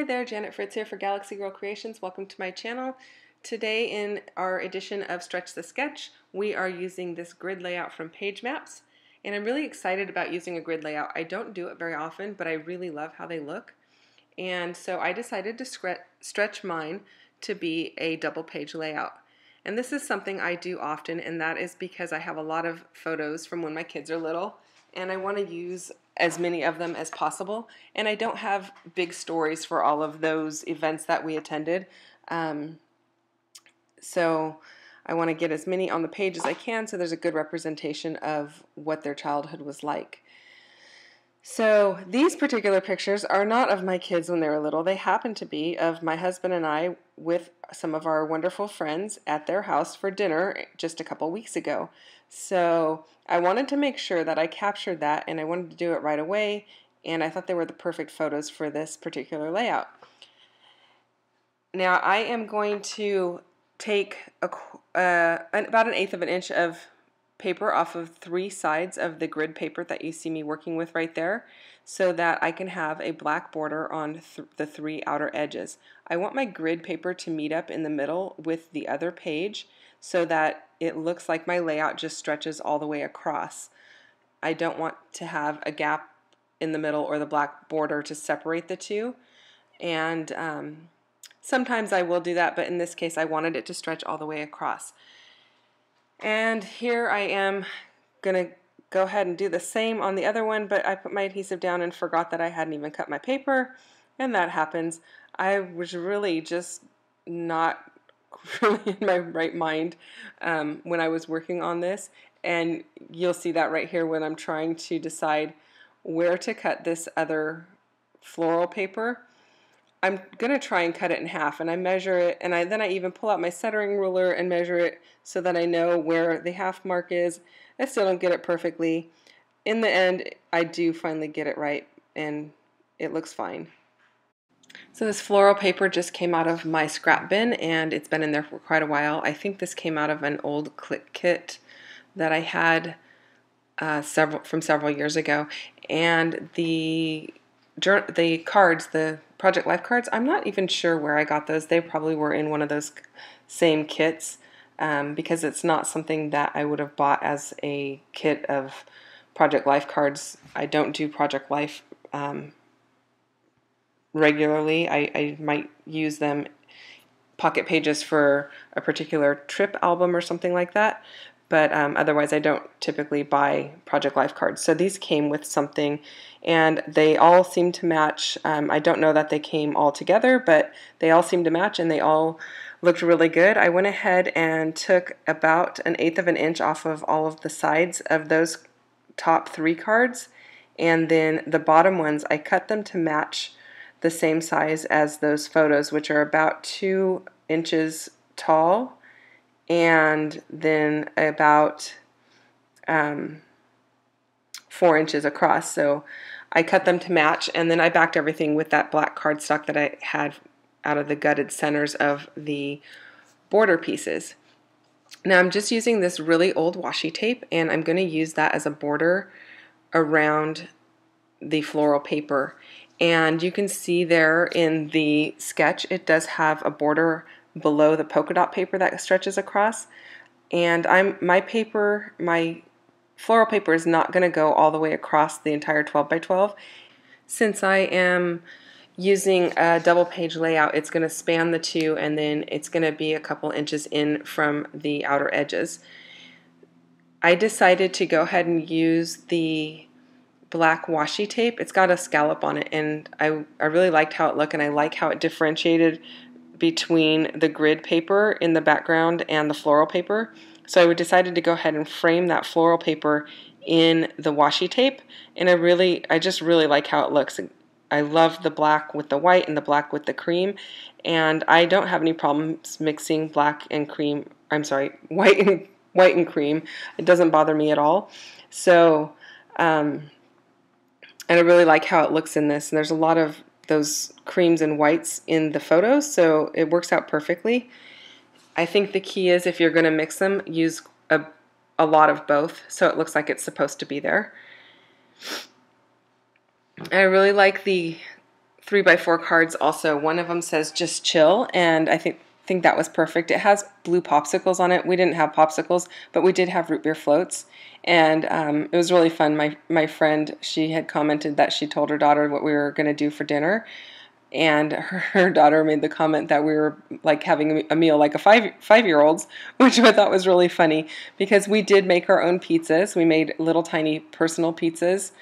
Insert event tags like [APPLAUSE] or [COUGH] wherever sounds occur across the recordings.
Hi there, Janet Fritz here for Galaxy Girl Creations. Welcome to my channel. Today in our edition of Stretch the Sketch, we are using this grid layout from Page Maps. And I'm really excited about using a grid layout. I don't do it very often, but I really love how they look. And so I decided to stretch mine to be a double page layout. And this is something I do often, and that is because I have a lot of photos from when my kids are little, and I want to use as many of them as possible. And I don't have big stories for all of those events that we attended. Um, so I want to get as many on the page as I can so there's a good representation of what their childhood was like. So these particular pictures are not of my kids when they were little. They happen to be of my husband and I with some of our wonderful friends at their house for dinner just a couple weeks ago. So I wanted to make sure that I captured that and I wanted to do it right away and I thought they were the perfect photos for this particular layout. Now I am going to take a, uh, about an eighth of an inch of paper off of three sides of the grid paper that you see me working with right there so that I can have a black border on th the three outer edges. I want my grid paper to meet up in the middle with the other page so that it looks like my layout just stretches all the way across. I don't want to have a gap in the middle or the black border to separate the two and um, sometimes I will do that but in this case I wanted it to stretch all the way across. And here I am going to go ahead and do the same on the other one, but I put my adhesive down and forgot that I hadn't even cut my paper, and that happens. I was really just not really [LAUGHS] in my right mind um, when I was working on this, and you'll see that right here when I'm trying to decide where to cut this other floral paper. I'm going to try and cut it in half and I measure it and I then I even pull out my centering ruler and measure it so that I know where the half mark is. I still don't get it perfectly. In the end, I do finally get it right and it looks fine. So this floral paper just came out of my scrap bin and it's been in there for quite a while. I think this came out of an old click kit that I had uh, several from several years ago and the the cards, the Project Life cards, I'm not even sure where I got those. They probably were in one of those same kits um, because it's not something that I would have bought as a kit of Project Life cards. I don't do Project Life um, regularly. I, I might use them pocket pages for a particular trip album or something like that but um, otherwise I don't typically buy Project Life cards. So these came with something and they all seem to match. Um, I don't know that they came all together, but they all seem to match and they all looked really good. I went ahead and took about an eighth of an inch off of all of the sides of those top three cards and then the bottom ones I cut them to match the same size as those photos which are about two inches tall and then about um, four inches across. So I cut them to match and then I backed everything with that black cardstock that I had out of the gutted centers of the border pieces. Now I'm just using this really old washi tape and I'm going to use that as a border around the floral paper and you can see there in the sketch it does have a border below the polka dot paper that stretches across. And I'm my paper, my floral paper is not going to go all the way across the entire 12 by 12. Since I am using a double page layout, it's going to span the two and then it's going to be a couple inches in from the outer edges. I decided to go ahead and use the black washi tape. It's got a scallop on it and I, I really liked how it looked and I like how it differentiated between the grid paper in the background and the floral paper. So I decided to go ahead and frame that floral paper in the washi tape and I really I just really like how it looks. I love the black with the white and the black with the cream and I don't have any problems mixing black and cream I'm sorry [LAUGHS] white and white and cream it doesn't bother me at all so um, and I really like how it looks in this and there's a lot of those creams and whites in the photos, so it works out perfectly. I think the key is if you're going to mix them, use a, a lot of both so it looks like it's supposed to be there. I really like the three by four cards also. One of them says just chill, and I think think that was perfect. It has blue popsicles on it. We didn't have popsicles, but we did have root beer floats, and um, it was really fun. My my friend she had commented that she told her daughter what we were going to do for dinner, and her, [LAUGHS] her, daughter made the comment that we were like having a meal like a five five year olds, which I thought was really funny because we did make our own pizzas. We made little tiny personal pizzas,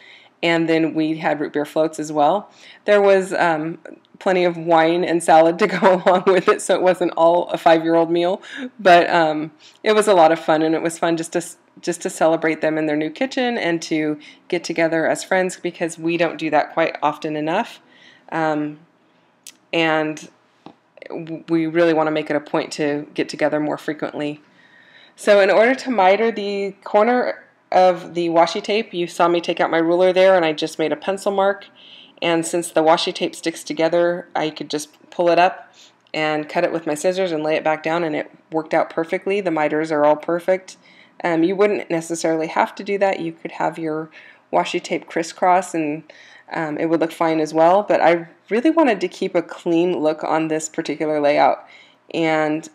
and then we had root beer floats as well. There was um, plenty of wine and salad to [LAUGHS] go along with it, so it wasn't all a five-year-old meal. But um, it was a lot of fun, and it was fun just to just to celebrate them in their new kitchen and to get together as friends because we don't do that quite often enough, um, and we really want to make it a point to get together more frequently. So, in order to miter the corner of the washi tape, you saw me take out my ruler there, and I just made a pencil mark and since the washi tape sticks together, I could just pull it up and cut it with my scissors and lay it back down and it worked out perfectly. The miters are all perfect. Um, you wouldn't necessarily have to do that. You could have your washi tape crisscross and um, it would look fine as well. But I really wanted to keep a clean look on this particular layout. And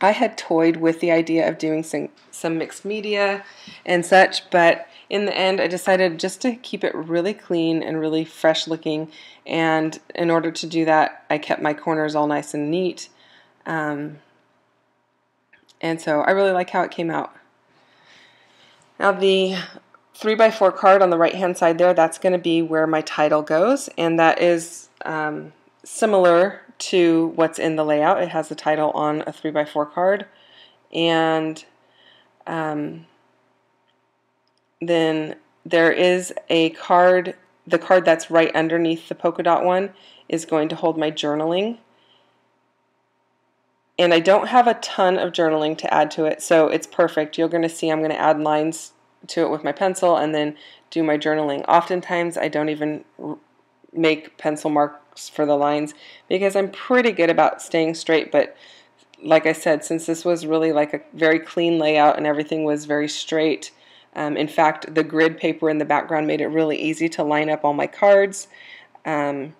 I had toyed with the idea of doing some, some mixed media and such, but in the end, I decided just to keep it really clean and really fresh looking. And in order to do that, I kept my corners all nice and neat. Um, and so I really like how it came out. Now the 3x4 card on the right hand side there, that's going to be where my title goes. And that is um, similar to what's in the layout. It has the title on a 3x4 card. And um, then there is a card, the card that's right underneath the polka dot one is going to hold my journaling. And I don't have a ton of journaling to add to it, so it's perfect. You're going to see I'm going to add lines to it with my pencil and then do my journaling. Oftentimes I don't even make pencil marks for the lines because I'm pretty good about staying straight, but like I said, since this was really like a very clean layout and everything was very straight, um, in fact, the grid paper in the background made it really easy to line up all my cards. Um,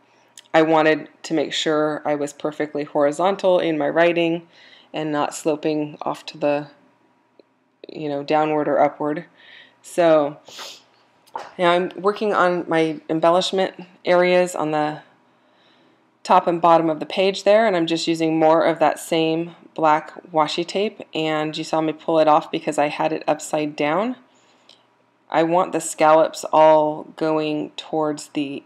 I wanted to make sure I was perfectly horizontal in my writing and not sloping off to the, you know, downward or upward. So now I'm working on my embellishment areas on the top and bottom of the page there and I'm just using more of that same black washi tape and you saw me pull it off because I had it upside down. I want the scallops all going towards the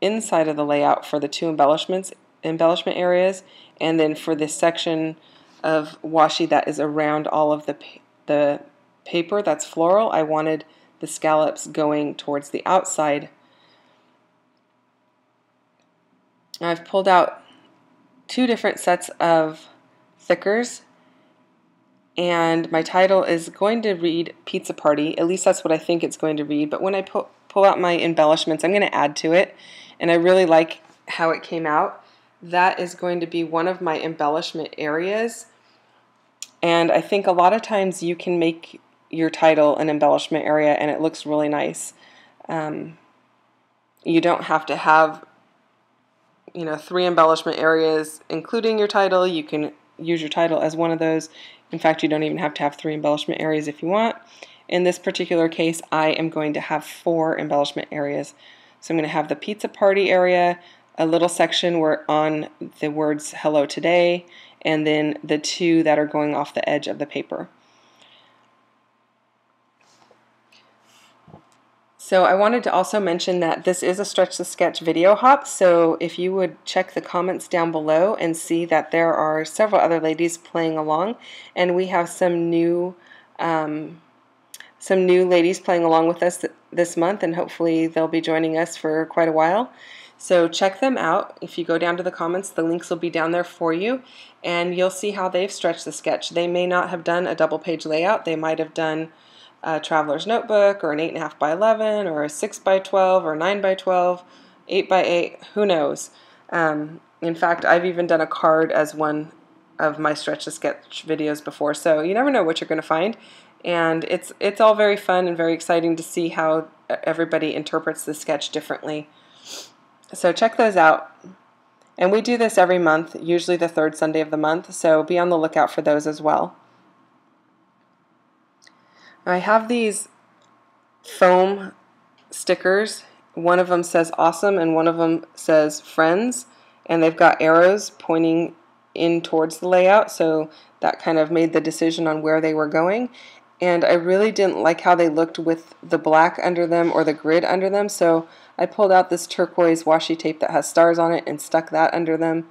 inside of the layout for the two embellishments embellishment areas and then for this section of washi that is around all of the the paper that's floral I wanted the scallops going towards the outside I've pulled out two different sets of thickers and my title is going to read Pizza Party. At least that's what I think it's going to read. But when I pull, pull out my embellishments, I'm going to add to it. And I really like how it came out. That is going to be one of my embellishment areas. And I think a lot of times you can make your title and embellishment area and it looks really nice. Um, you don't have to have you know three embellishment areas including your title. You can use your title as one of those. In fact, you don't even have to have three embellishment areas if you want. In this particular case, I am going to have four embellishment areas. So I'm going to have the pizza party area, a little section where on the words hello today, and then the two that are going off the edge of the paper. So I wanted to also mention that this is a Stretch the Sketch video hop, so if you would check the comments down below and see that there are several other ladies playing along, and we have some new um, some new ladies playing along with us th this month, and hopefully they'll be joining us for quite a while. So check them out. If you go down to the comments, the links will be down there for you, and you'll see how they've stretched the sketch. They may not have done a double page layout. They might have done a traveler's notebook or an 8.5 by 11 or a 6 by 12 or 9 by 12, 8 by 8, who knows. Um, in fact, I've even done a card as one of my stretch to sketch videos before, so you never know what you're going to find. And it's it's all very fun and very exciting to see how everybody interprets the sketch differently. So check those out. And we do this every month, usually the third Sunday of the month, so be on the lookout for those as well. I have these foam stickers. One of them says awesome and one of them says friends, and they've got arrows pointing in towards the layout, so that kind of made the decision on where they were going. And I really didn't like how they looked with the black under them or the grid under them, so I pulled out this turquoise washi tape that has stars on it and stuck that under them.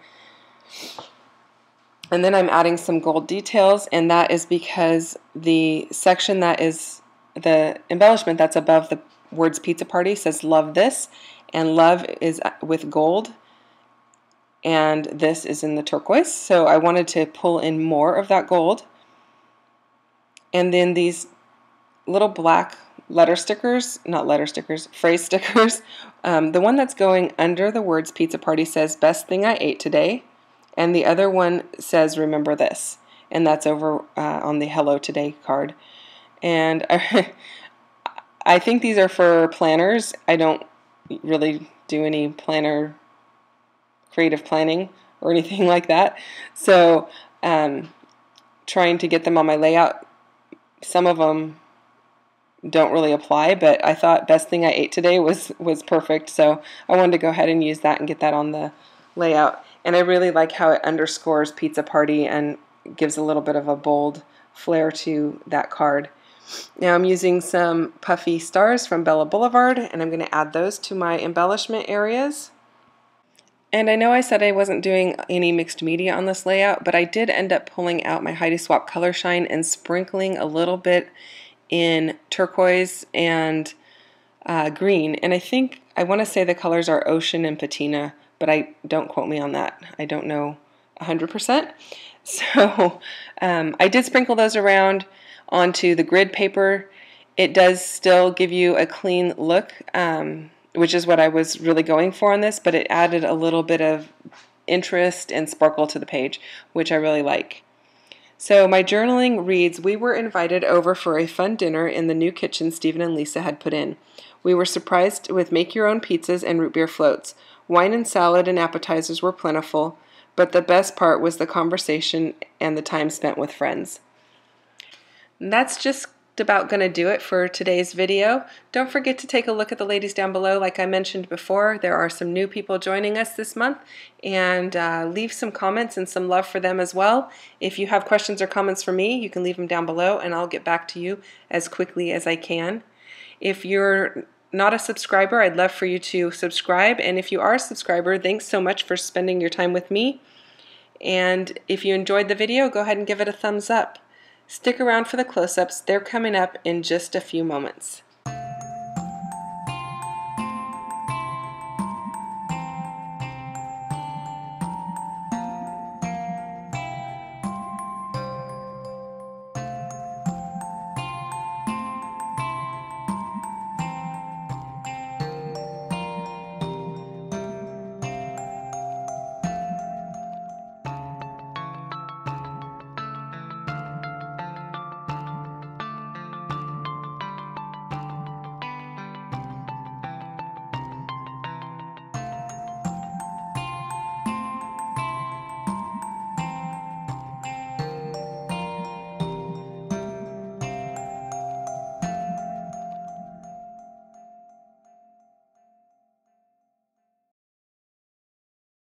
And then I'm adding some gold details, and that is because the section that is the embellishment that's above the words pizza party says love this, and love is with gold, and this is in the turquoise. So I wanted to pull in more of that gold. And then these little black letter stickers, not letter stickers, [LAUGHS] phrase stickers. Um, the one that's going under the words pizza party says best thing I ate today, and the other one says remember this, and that's over uh, on the hello today card. And I, [LAUGHS] I think these are for planners. I don't really do any planner creative planning or [LAUGHS] anything like that. So um, trying to get them on my layout, some of them don't really apply, but I thought best thing I ate today was was perfect. So I wanted to go ahead and use that and get that on the layout. And I really like how it underscores pizza party and gives a little bit of a bold flair to that card. Now I'm using some puffy stars from Bella Boulevard and I'm going to add those to my embellishment areas. And I know I said I wasn't doing any mixed media on this layout, but I did end up pulling out my Heidi Swapp Color Shine and sprinkling a little bit in turquoise and uh, green. And I think, I want to say the colors are ocean and patina, but I don't quote me on that. I don't know 100%. [LAUGHS] So um, I did sprinkle those around onto the grid paper. It does still give you a clean look, um, which is what I was really going for on this, but it added a little bit of interest and sparkle to the page, which I really like. So my journaling reads We were invited over for a fun dinner in the new kitchen Stephen and Lisa had put in. We were surprised with make your own pizzas and root beer floats. Wine and salad and appetizers were plentiful, but the best part was the conversation and the time spent with friends. And that's just about going to do it for today's video. Don't forget to take a look at the ladies down below. Like I mentioned before, there are some new people joining us this month and uh, leave some comments and some love for them as well. If you have questions or comments for me, you can leave them down below and I'll get back to you as quickly as I can. If you're not a subscriber, I'd love for you to subscribe. And if you are a subscriber, thanks so much for spending your time with me. And if you enjoyed the video, go ahead and give it a thumbs up. Stick around for the close-ups. They're coming up in just a few moments.